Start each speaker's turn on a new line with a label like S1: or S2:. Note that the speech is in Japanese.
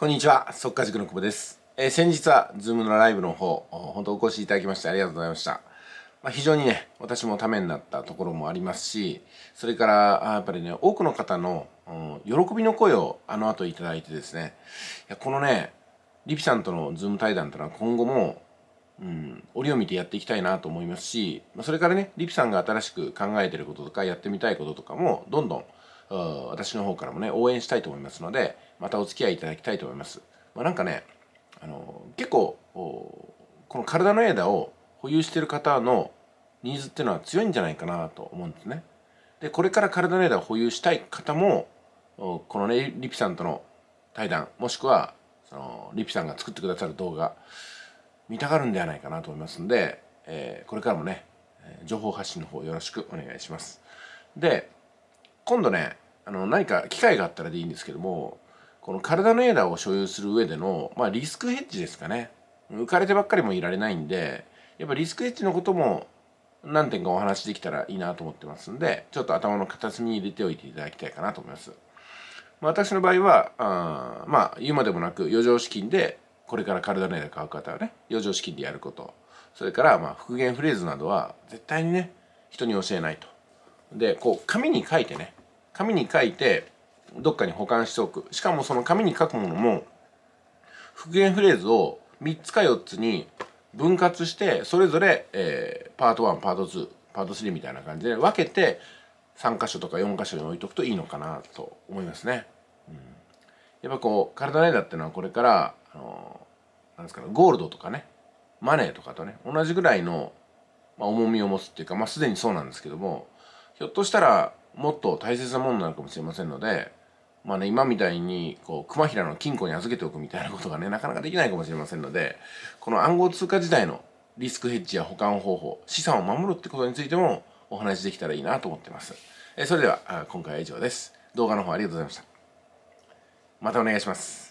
S1: こんにちは、速稼塾の久保です。えー、先日は、ズームのライブの方、本当お越しいただきましてありがとうございました。まあ、非常にね、私もためになったところもありますし、それから、やっぱりね、多くの方の、うん、喜びの声をあの後いただいてですね、いやこのね、リピさんとのズーム対談というのは今後も、うん、折を見てやっていきたいなと思いますし、それからね、リピさんが新しく考えてることとかやってみたいこととかも、どんどん、私の方からもね、応援したいと思いますので、またお付き合いいただきたいと思います。まあ、なんかね、あの結構この体の枝を保有してる方のニーズっていうのは強いんじゃないかなと思うんですね。でこれから体の枝を保有したい方もこのねリピさんとの対談もしくはそのリピさんが作ってくださる動画見たがるんではないかなと思いますんで、えー、これからもね情報発信の方よろしくお願いします。で今度ねあの何か機会があったらでいいんですけどもこの体のエラーを所有する上での、まあ、リスクヘッジですかね浮かれてばっかりもいられないんでやっぱリスクヘッジのことも何点かお話できたらいいなと思ってますんでちょっと頭の片隅に入れておいていただきたいかなと思います。私の場合はあまあ言うまでもなく余剰資金でこれから体のエラー買う方はね余剰資金でやることそれからまあ復元フレーズなどは絶対にね人に教えないと。でこう紙に書いてね紙に書いてどっかに保管しておくしかもその紙に書くものも復元フレーズを3つか4つに分割してそれぞれ、えー、パート1パート2パート3みたいな感じで分けて3箇所とか4箇所に置いとくといいのかなと思いますね。うん、やっぱこう体の枝っていうのはこれからあのなんですかねゴールドとかねマネーとかとね同じぐらいの、まあ、重みを持つっていうかまあすでにそうなんですけどもひょっとしたらもっと大切なものなのかもしれませんのでまあね、今みたいに、こう、熊平の金庫に預けておくみたいなことがね、なかなかできないかもしれませんので、この暗号通貨時代のリスクヘッジや保管方法、資産を守るってことについてもお話しできたらいいなと思ってます。えそれでは、今回は以上です。動画の方ありがとうございました。またお願いします。